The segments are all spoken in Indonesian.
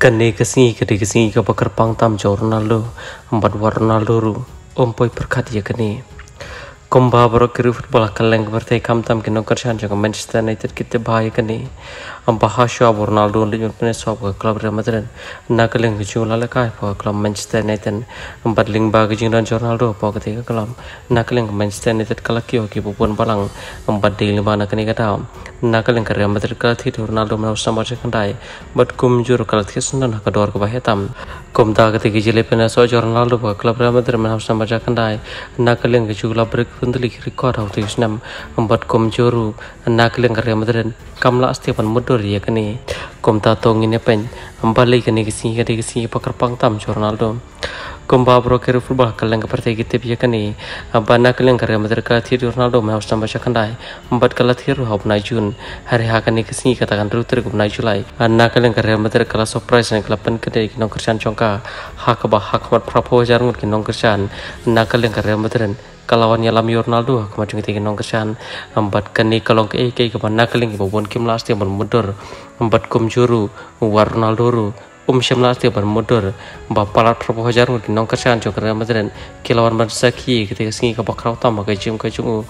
Kani kesingi kadi kesingi ka bakar pang tam jo Ronaldo empat war Ronaldo ru ompoi perkat ya kani Kumbabro kiri futbol akan leng bertai kam tam kino kerjaan jago Manchester United kita bahaya kini am bahasa abor Ronaldo untuk mempunyai sebuah klub Real Madrid nak leng kecil lala kai po klub Manchester United am berling bagi jingan Ronaldo po ketika klub nak leng Manchester United kalau kio kipu pun palang am berdil mana kini kata nak leng kerja Madrid kalau tidak Ronaldo menusam macam kendai but kumjur kalau tidak senang nak dor kebahetam kumda ketika jilid penasau Ronaldo po klub Real Madrid menusam macam kendai nak leng kecil lala hau thi sunam empat kum juru nakaleng ka Real Madrid kamla Stefan mudur ya kani kom ta tong ini pen ambali kani kisi kani kisi pakar pang tam Ronaldo kom ba bro kere football kaleng kita ya kani abana kaleng kare mater ka thi Ronaldo ma hostam baca kandai empat kala thi ru hab jun. Hari ha kani kisi katakan ru ter gum julai. Anna kaleng kare mater kala surprise ne kala pen kede ki nong kersan chongka. Ha ka ba ha ka prapo jarngut ki nong kersan na kaleng kare mater kalawan yalam Ronaldo kama chung tingin nong kesan ambat kani kalong ke ke ke mana kaling ibu bon kim last yang bermudur ambat kum juru war Ronaldo ru um sham last yang bermudur ba palat propo hajar ngi nong kesan chung kera madren kilawan ban saki ketika singi ke bakrau tam ke jim ke chung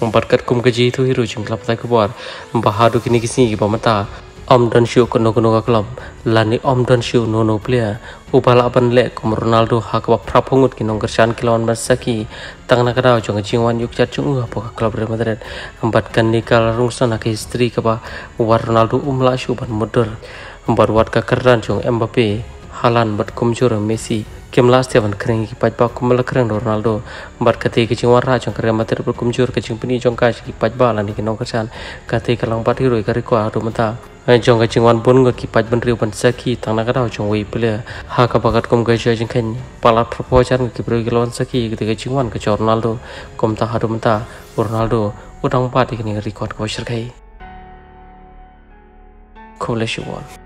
ambat kat kum ke jitu hiru chung kelap buar ba hadu kini kisingi ke mata. Om dan show kono kono ka lani om dan show no no player. Upala apan le kum ronaldo ha ka prapungut ki nong kersan kilawan basaki tangna kada jong jingwan yuk chat chung apa ka club real madrid. Empat kan nikal rungsan ka history ka ba war ronaldo umla show ban motor empat wat ka keran jong mbappe halan bat kumjur messi kem last ban kering ki paj ba kumala kering ronaldo bat kate ki jingwan ra jong kare mater ber kumjur ke jing pini jong ka ki paj ba lani ki nong kersan kate kalang bat hiro ka riko adu mata jong ka jingwan bon ga ki paj ban riu ban saki tang na ka daw jong wei ple ha ka bagat kum ga jing khen pala proposal ki bro ki saki ki ga jingwan ka ronaldo kom ta hadu mata ronaldo udang pa di ni record ko shir kai Cool as.